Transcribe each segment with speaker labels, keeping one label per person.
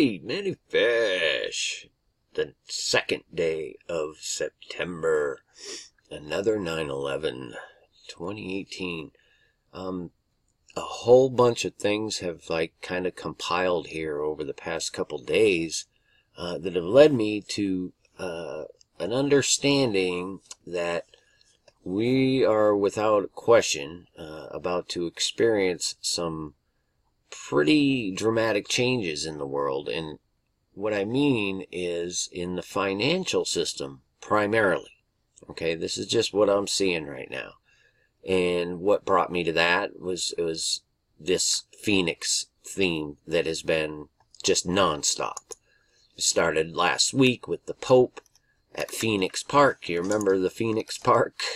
Speaker 1: Hey, Many Fish. The second day of September. Another 9-11. 2018. Um, a whole bunch of things have like kind of compiled here over the past couple days uh, that have led me to uh, an understanding that we are without question uh, about to experience some pretty dramatic changes in the world. And what I mean is in the financial system primarily. Okay, this is just what I'm seeing right now. And what brought me to that was it was this Phoenix theme that has been just nonstop. It started last week with the Pope at Phoenix Park. You remember the Phoenix Park?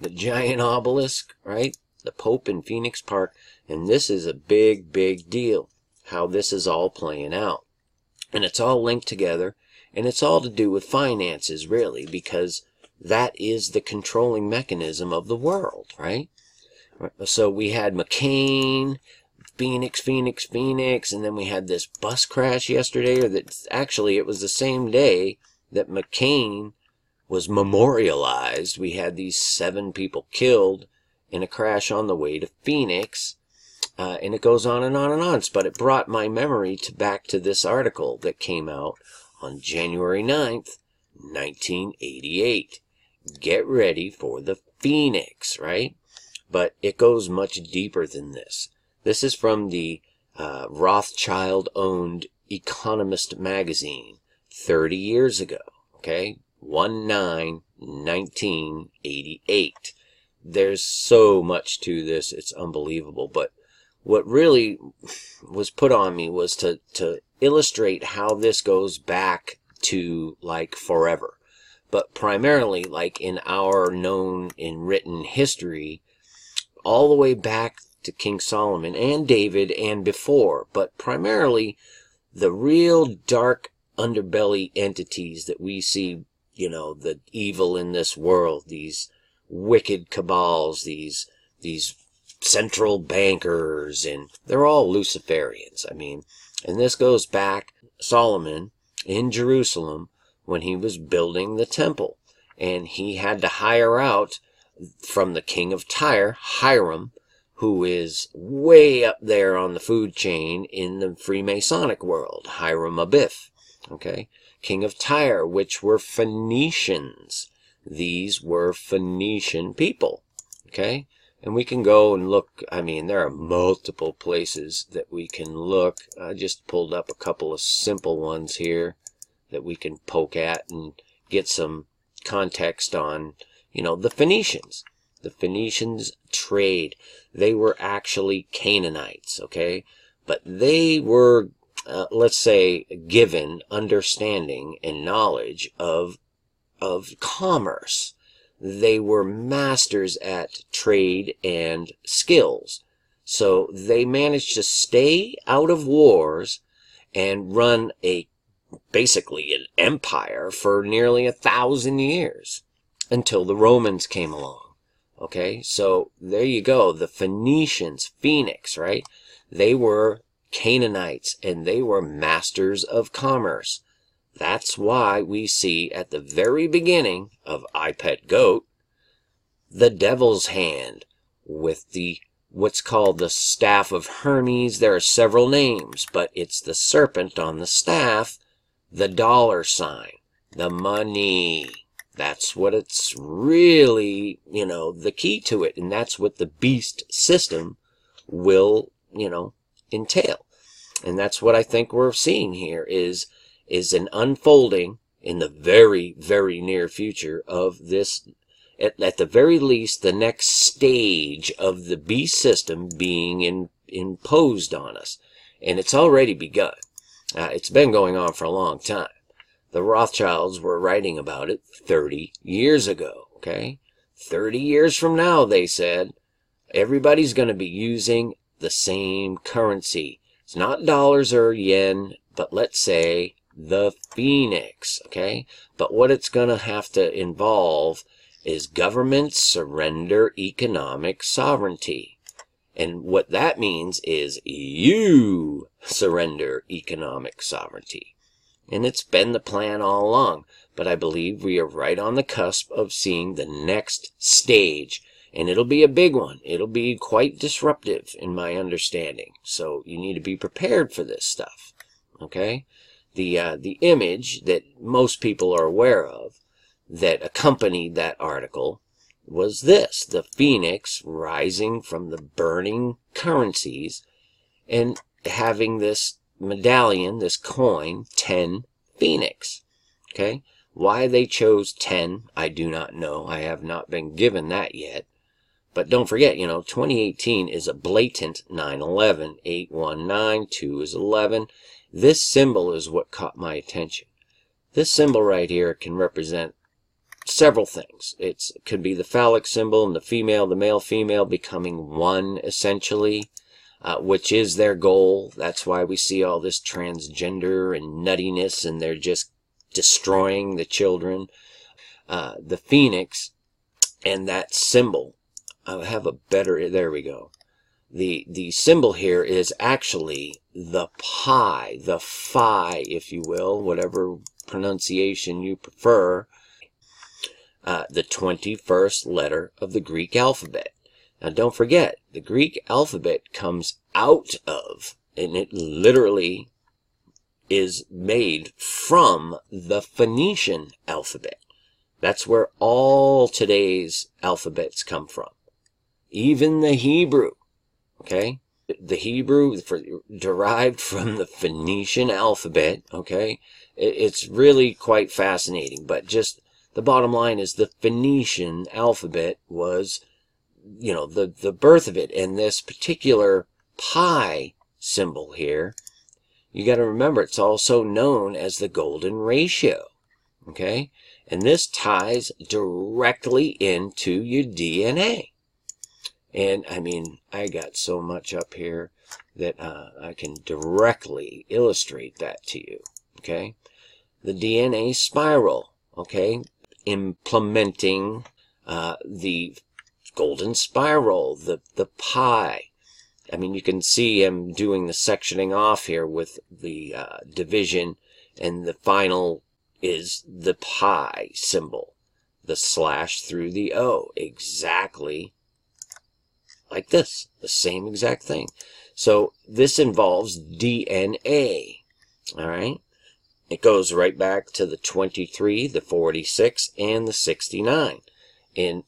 Speaker 1: The giant obelisk, right? The Pope in Phoenix Park. And this is a big, big deal, how this is all playing out. And it's all linked together, and it's all to do with finances, really, because that is the controlling mechanism of the world, right? So we had McCain, Phoenix, Phoenix, Phoenix, and then we had this bus crash yesterday, or that actually it was the same day that McCain was memorialized. We had these seven people killed in a crash on the way to Phoenix. Uh, and it goes on and on and on. But it brought my memory to back to this article that came out on January 9th, 1988. Get ready for the Phoenix, right? But it goes much deeper than this. This is from the uh, Rothschild owned Economist magazine 30 years ago, okay? 1 9 1988. There's so much to this, it's unbelievable. But what really was put on me was to, to illustrate how this goes back to like forever. But primarily, like in our known and written history, all the way back to King Solomon and David and before, but primarily the real dark underbelly entities that we see, you know, the evil in this world, these wicked cabals, these, these central bankers, and they're all Luciferians. I mean, and this goes back Solomon in Jerusalem when he was building the temple, and he had to hire out from the king of Tyre, Hiram, who is way up there on the food chain in the Freemasonic world, Hiram Abiff, okay, king of Tyre, which were Phoenicians. These were Phoenician people, okay, and we can go and look. I mean, there are multiple places that we can look. I just pulled up a couple of simple ones here that we can poke at and get some context on, you know, the Phoenicians. The Phoenicians trade. They were actually Canaanites, okay? But they were, uh, let's say, given understanding and knowledge of, of commerce they were masters at trade and skills. So they managed to stay out of wars and run a basically an empire for nearly a thousand years until the Romans came along. Okay, so there you go. The Phoenicians, Phoenix, right? They were Canaanites and they were masters of commerce. That's why we see at the very beginning of I Pet Goat the devil's hand with the what's called the staff of Hermes. There are several names, but it's the serpent on the staff, the dollar sign, the money. That's what it's really, you know, the key to it. And that's what the beast system will, you know, entail. And that's what I think we're seeing here is is an unfolding in the very, very near future of this, at, at the very least, the next stage of the beast system being in, imposed on us. And it's already begun. Uh, it's been going on for a long time. The Rothschilds were writing about it 30 years ago, okay? 30 years from now, they said, everybody's going to be using the same currency. It's not dollars or yen, but let's say the Phoenix, okay? But what it's going to have to involve is governments surrender economic sovereignty. And what that means is you surrender economic sovereignty. And it's been the plan all along, but I believe we are right on the cusp of seeing the next stage, and it'll be a big one. It'll be quite disruptive in my understanding. So you need to be prepared for this stuff. Okay? The, uh, the image that most people are aware of that accompanied that article was this the phoenix rising from the burning currencies and having this medallion, this coin, 10 phoenix. Okay? Why they chose 10, I do not know. I have not been given that yet. But don't forget, you know, 2018 is a blatant 9-11. 819, 2 is 11. This symbol is what caught my attention. This symbol right here can represent several things. It's, it could be the phallic symbol and the female, the male, female becoming one, essentially uh, which is their goal. That's why we see all this transgender and nuttiness, and they're just destroying the children. Uh, the phoenix and that symbol. I have a better. There we go. The the symbol here is actually the pi, the phi, if you will, whatever pronunciation you prefer. Uh, the 21st letter of the Greek alphabet. Now don't forget, the Greek alphabet comes out of, and it literally is made from the Phoenician alphabet. That's where all today's alphabets come from. Even the Hebrew, okay? The Hebrew for, derived from the Phoenician alphabet, okay? It, it's really quite fascinating, but just the bottom line is the Phoenician alphabet was you know, the, the birth of it. And this particular pi symbol here, you got to remember it's also known as the golden ratio. Okay? And this ties directly into your DNA. And I mean, I got so much up here that uh, I can directly illustrate that to you. Okay? The DNA spiral. Okay? Implementing uh, the golden spiral, the, the pi. I mean, you can see him doing the sectioning off here with the uh, division, and the final is the pi symbol, the slash through the O, exactly like this, the same exact thing. So this involves DNA, all right? It goes right back to the 23, the 46, and the 69. And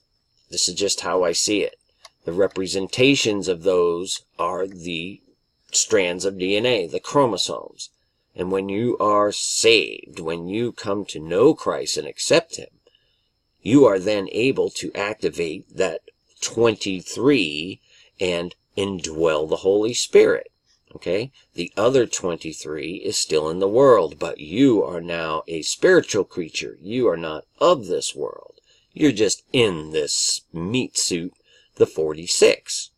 Speaker 1: this is just how I see it. The representations of those are the strands of DNA, the chromosomes. And when you are saved, when you come to know Christ and accept Him, you are then able to activate that 23 and indwell the Holy Spirit. Okay? The other 23 is still in the world, but you are now a spiritual creature. You are not of this world. You're just in this meat suit, the 46.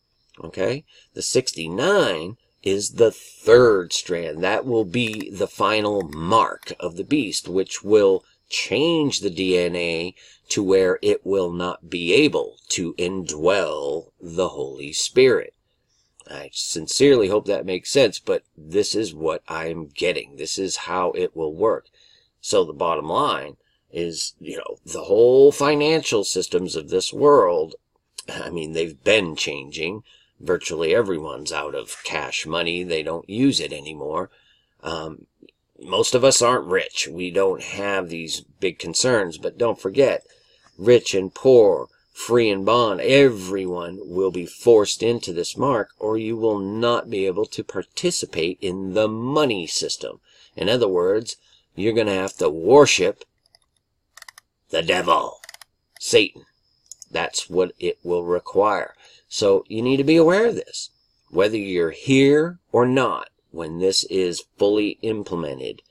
Speaker 1: Okay? The 69 is the third strand. That will be the final mark of the beast, which will change the DNA to where it will not be able to indwell the Holy Spirit. I sincerely hope that makes sense, but this is what I'm getting. This is how it will work. So the bottom line is, you know, the whole financial systems of this world. I mean, they've been changing. Virtually everyone's out of cash money. They don't use it anymore. Um, most of us aren't rich. We don't have these big concerns, but don't forget, rich and poor, free and bond, everyone will be forced into this mark or you will not be able to participate in the money system. In other words, you're going to have to worship the devil, Satan. That's what it will require. So you need to be aware of this. Whether you're here or not, when this is fully implemented,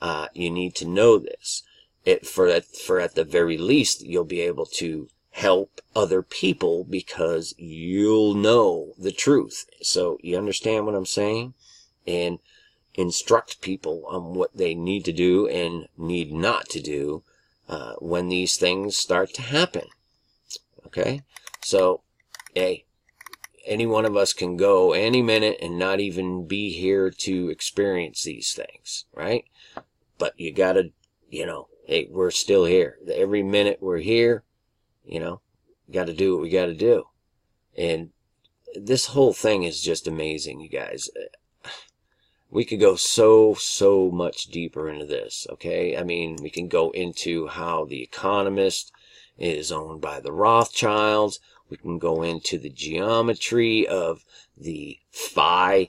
Speaker 1: uh, you need to know this. It, for, for at the very least, you'll be able to help other people because you'll know the truth. So you understand what I'm saying? And instruct people on what they need to do and need not to do uh, when these things start to happen. Okay? So, hey, any one of us can go any minute and not even be here to experience these things, right? But you gotta, you know, hey, we're still here. Every minute we're here, you know, gotta do what we gotta do. And this whole thing is just amazing, you guys. We could go so, so much deeper into this, okay? I mean, we can go into how The Economist is owned by the Rothschilds. We can go into the geometry of the phi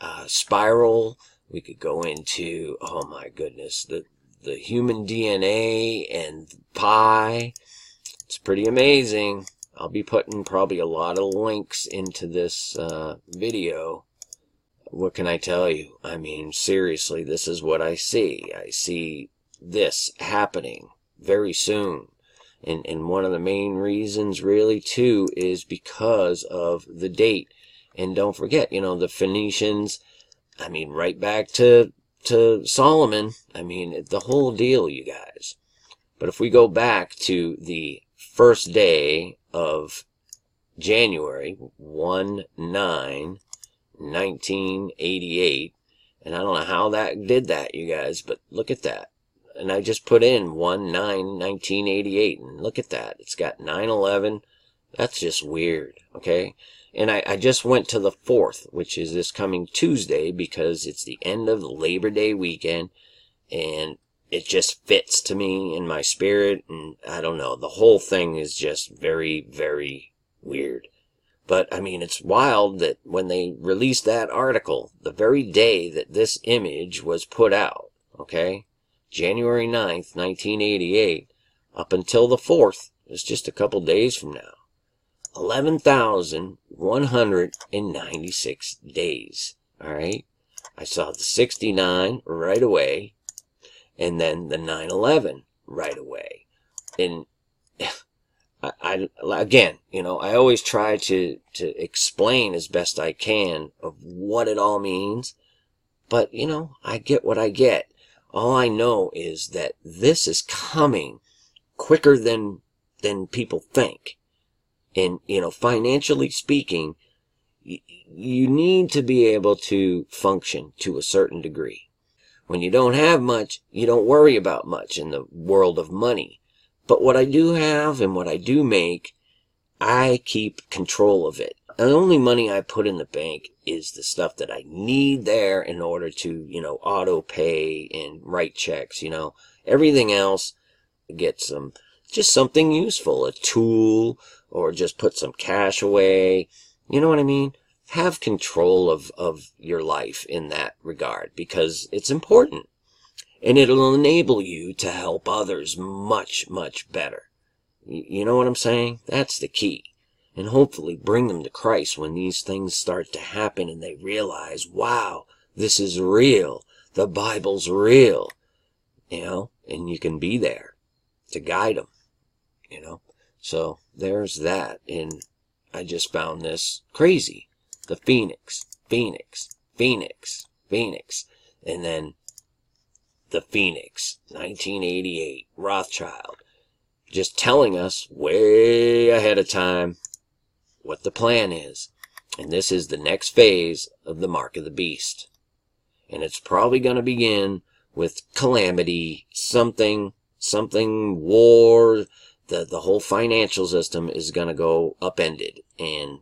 Speaker 1: uh, spiral. We could go into, oh my goodness, the, the human DNA and pi. It's pretty amazing. I'll be putting probably a lot of links into this uh, video. What can I tell you? I mean, seriously, this is what I see. I see this happening very soon. And, and one of the main reasons really too is because of the date. And don't forget, you know, the Phoenicians, I mean, right back to, to Solomon. I mean, the whole deal, you guys. But if we go back to the first day of January, 1 9, 1988, and I don't know how that did that, you guys, but look at that and I just put in 1 9 1988 and look at that. It's got 9 11. That's just weird, okay? And I, I just went to the 4th, which is this coming Tuesday because it's the end of the Labor Day weekend and it just fits to me in my spirit and I don't know. The whole thing is just very, very weird. But I mean, it's wild that when they released that article, the very day that this image was put out, okay? January 9th, 1988, up until the 4th, it's just a couple days from now. 11,196 days. All right. I saw the 69 right away and then the 911 right away. And I, I, again, you know, I always try to, to explain as best I can of what it all means. But, you know, I get what I get. All I know is that this is coming quicker than, than people think. And, you know, financially speaking, you need to be able to function to a certain degree. When you don't have much, you don't worry about much in the world of money. But what I do have and what I do make, I keep control of it the only money I put in the bank is the stuff that I need there in order to, you know, auto pay and write checks, you know. Everything else get some, um, just something useful, a tool, or just put some cash away. You know what I mean? Have control of, of your life in that regard because it's important. And it'll enable you to help others much, much better. You know what I'm saying? That's the key and hopefully bring them to Christ when these things start to happen and they realize, wow, this is real. The Bible's real. You know, and you can be there to guide them, you know. So there's that. And I just found this crazy. The Phoenix, Phoenix, Phoenix, Phoenix. And then the Phoenix, 1988, Rothschild. Just telling us way ahead of time what the plan is. And this is the next phase of the mark of the beast. And it's probably going to begin with calamity, something, something, war. The, the whole financial system is going to go upended. And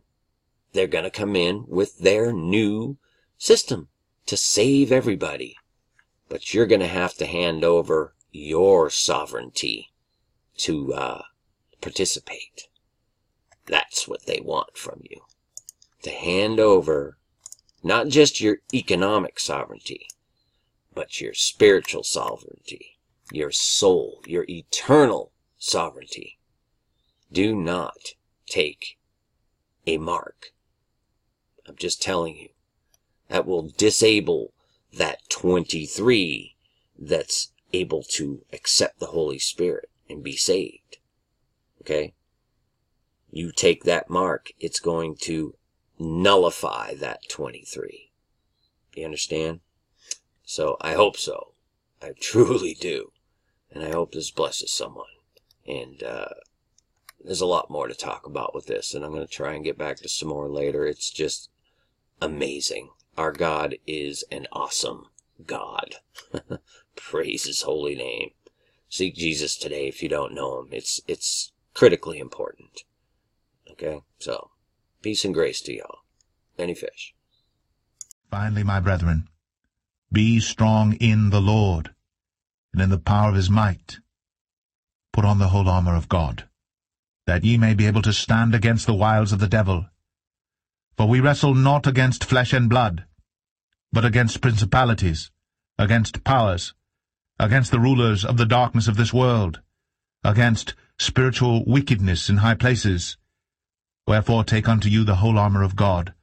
Speaker 1: they're going to come in with their new system to save everybody. But you're going to have to hand over your sovereignty to uh, participate. That's what they want from you. To hand over not just your economic sovereignty, but your spiritual sovereignty, your soul, your eternal sovereignty. Do not take a mark. I'm just telling you. That will disable that 23 that's able to accept the Holy Spirit and be saved. Okay? you take that mark, it's going to nullify that 23. You understand? So I hope so. I truly do. And I hope this blesses someone. And, uh, there's a lot more to talk about with this, and I'm going to try and get back to some more later. It's just amazing. Our God is an awesome God. Praise his holy name. Seek Jesus today if you don't know him. It's it's critically important. Okay? So, peace and grace to y'all. Any fish.
Speaker 2: Finally, my brethren, be strong in the Lord, and in the power of his might. Put on the whole armour of God, that ye may be able to stand against the wiles of the devil. For we wrestle not against flesh and blood, but against principalities, against powers, against the rulers of the darkness of this world, against spiritual wickedness in high places. Wherefore take unto you the whole armour of God,